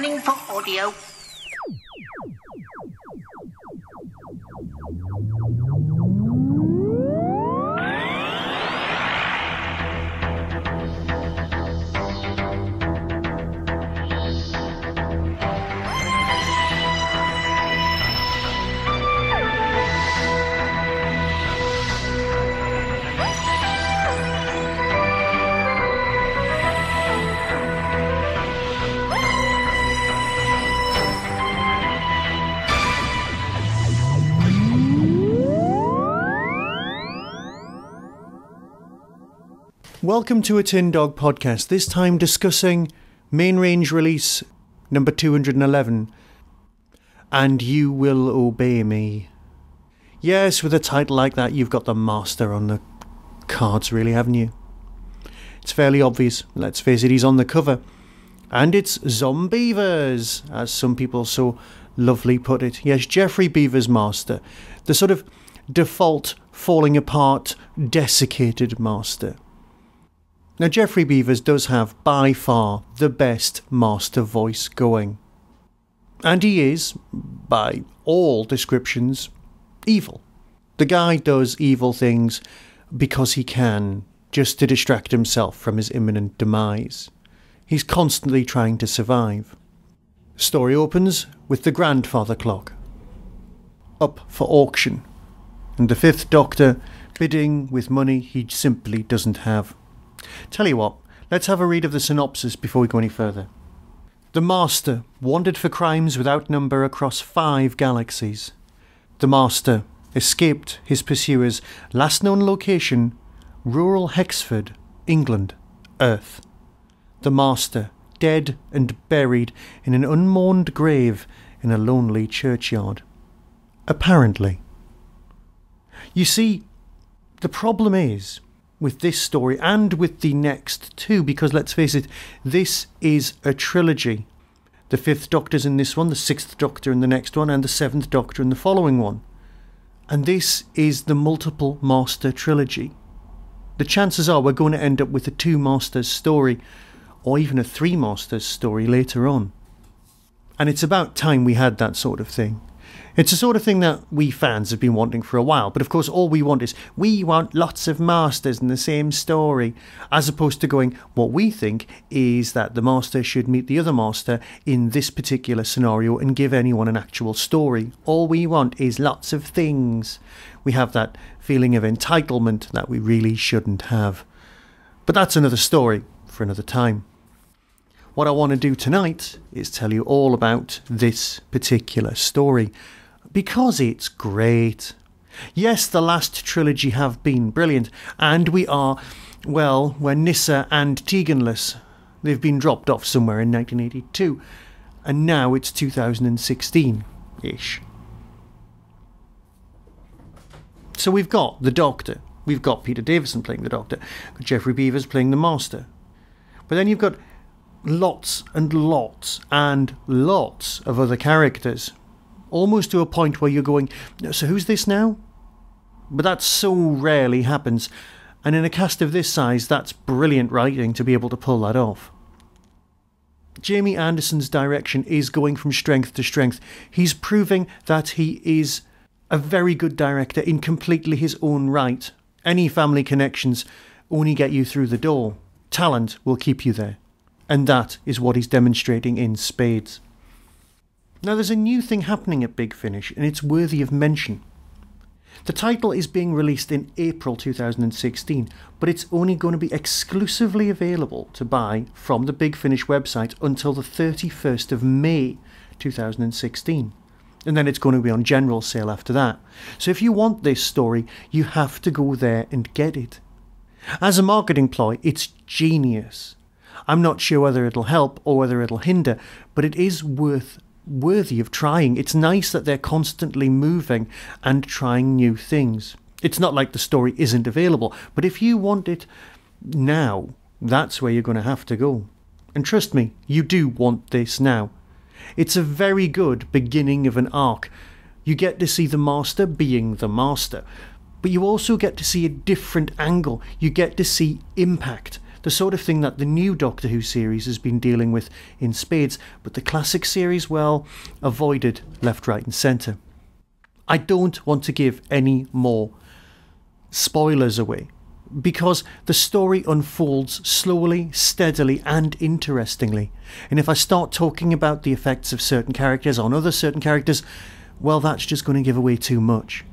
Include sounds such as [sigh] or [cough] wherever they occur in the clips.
Scanning for audio. Welcome to a Tin Dog podcast, this time discussing main range release number 211 And You Will Obey Me. Yes, with a title like that, you've got the master on the cards, really, haven't you? It's fairly obvious, let's face it, he's on the cover. And it's Zombeavers, as some people so lovely put it. Yes, Geoffrey Beevers' master. The sort of default, falling apart, desiccated master. Now, Geoffrey Beevers does have by far the best master voice going. And he is, by all descriptions, evil. The guy does evil things because he can, just to distract himself from his imminent demise. He's constantly trying to survive. Story opens with the grandfather clock up for auction, and the fifth doctor bidding with money he simply doesn't have. Tell you what, let's have a read of the synopsis before we go any further. The Master wandered for crimes without number across five galaxies. The Master escaped his pursuers' last known location, rural Hexford, England, Earth. The Master, dead and buried in an unmourned grave in a lonely churchyard. Apparently. You see, the problem is with this story and with the next two, because let's face it, this is a trilogy. The fifth Doctor's in this one, the sixth Doctor in the next one, and the seventh Doctor in the following one. And this is the multiple Master trilogy. The chances are we're going to end up with a two Masters story, or even a three Masters story later on. And it's about time we had that sort of thing. It's the sort of thing that we fans have been wanting for a while, but of course, all we want is we want lots of masters in the same story, as opposed to going, what we think is that the master should meet the other master in this particular scenario and give anyone an actual story. All we want is lots of things. We have that feeling of entitlement that we really shouldn't have. But that's another story for another time. What I want to do tonight is tell you all about this particular story because it's great. Yes, the last trilogy have been brilliant, and we are, well, we're Nyssa and Teganless. They've been dropped off somewhere in 1982, and now it's 2016 ish. So we've got the Doctor, we've got Peter Davison playing the Doctor, Geoffrey Beevers playing the Master. But then you've got lots and lots and lots of other characters almost to a point where you're going, so who's this now? But that so rarely happens, and in a cast of this size, that's brilliant writing to be able to pull that off. Jamie Anderson's direction is going from strength to strength. He's proving that he is a very good director in completely his own right. Any family connections only get you through the door. Talent will keep you there. And that is what he's demonstrating in spades. Now, there's a new thing happening at Big Finish, and it's worthy of mention. The title is being released in April 2016, but it's only going to be exclusively available to buy from the Big Finish website until the 31st of May 2016. And then it's going to be on general sale after that. So if you want this story, you have to go there and get it. As a marketing ploy, it's genius. I'm not sure whether it'll help or whether it'll hinder, but it is worth worthy of trying. It's nice that they're constantly moving and trying new things. It's not like the story isn't available, but if you want it now, that's where you're going to have to go. And trust me, you do want this now. It's a very good beginning of an arc. You get to see the master being the master, but you also get to see a different angle. You get to see impact, the sort of thing that the new Doctor Who series has been dealing with in spades, but the classic series, well, avoided left, right, and centre. I don't want to give any more spoilers away because the story unfolds slowly, steadily, and interestingly. And if I start talking about the effects of certain characters on other certain characters, well, that's just going to give away too much.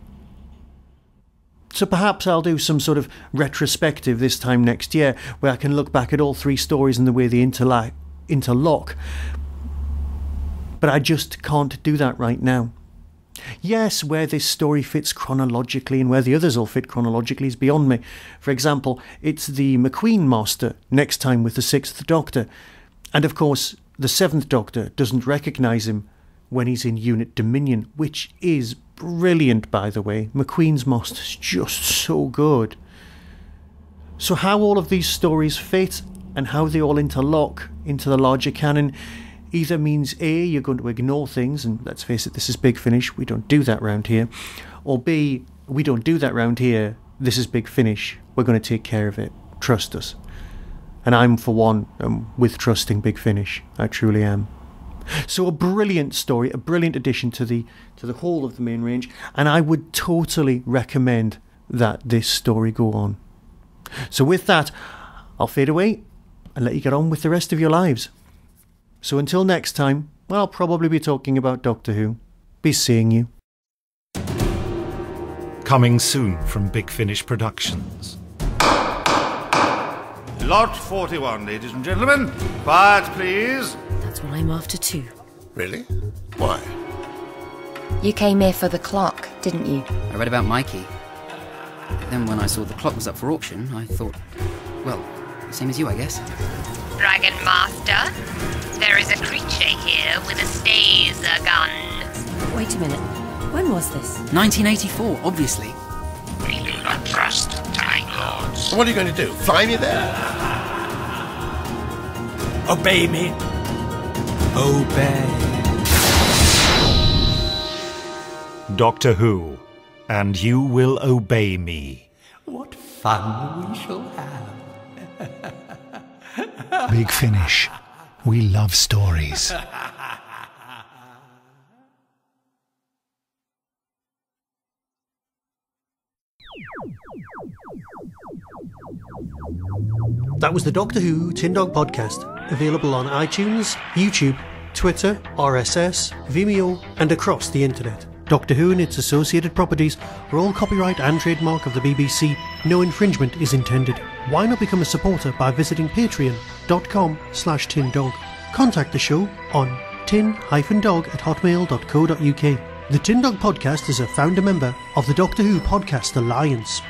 So perhaps I'll do some sort of retrospective this time next year where I can look back at all three stories and the way they interla- interlock. But I just can't do that right now. Yes, where this story fits chronologically and where the others all fit chronologically is beyond me. For example, it's the Macqueen Master next time with the Sixth Doctor. And of course, the Seventh Doctor doesn't recognise him when he's in Unit Dominion, which is brilliant, by the way. Macqueen's Most is just so good. So, how all of these stories fit and how they all interlock into the larger canon either means A, you're going to ignore things, and let's face it, this is Big Finish, we don't do that round here, or B, we don't do that round here, this is Big Finish, we're going to take care of it, trust us. And I'm, for one, um, with trusting Big Finish, I truly am. So a brilliant story, a brilliant addition to the to the whole of the main range, and I would totally recommend that this story go on. So with that, I'll fade away and let you get on with the rest of your lives. So until next time, well, I'll probably be talking about Doctor Who. Be seeing you. Coming soon from Big Finish Productions. Lot 41, ladies and gentlemen. Quiet, please. That's what I'm after too. Really? Why? You came here for the clock, didn't you? I read about Mikey. Then when I saw the clock was up for auction, I thought, well, same as you, I guess. Dragon Master, there is a creature here with a staser gun. Wait a minute. When was this? 1984, obviously. We do not trust Time Lords. What are you going to do? Fly me there? Obey me. Obey. Doctor Who, and you will obey me. What fun we shall have. Big Finish. We love stories. [laughs] That was the Doctor Who Tin Dog podcast, available on iTunes, YouTube, Twitter, RSS, Vimeo, and across the internet. Doctor Who and its associated properties are all copyright and trademark of the BBC. No infringement is intended. Why not become a supporter by visiting patreon.com slash tindog. Contact the show on tin-dog at hotmail.co.uk. The Tin Dog Podcast is a founder member of the Doctor Who Podcast Alliance.